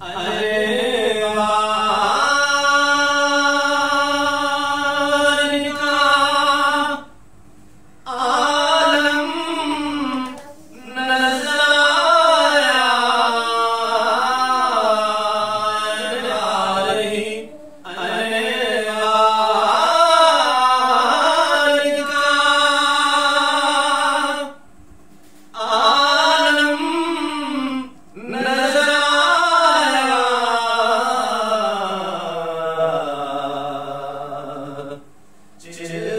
अरे 这，这，